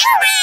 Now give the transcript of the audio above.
Let's!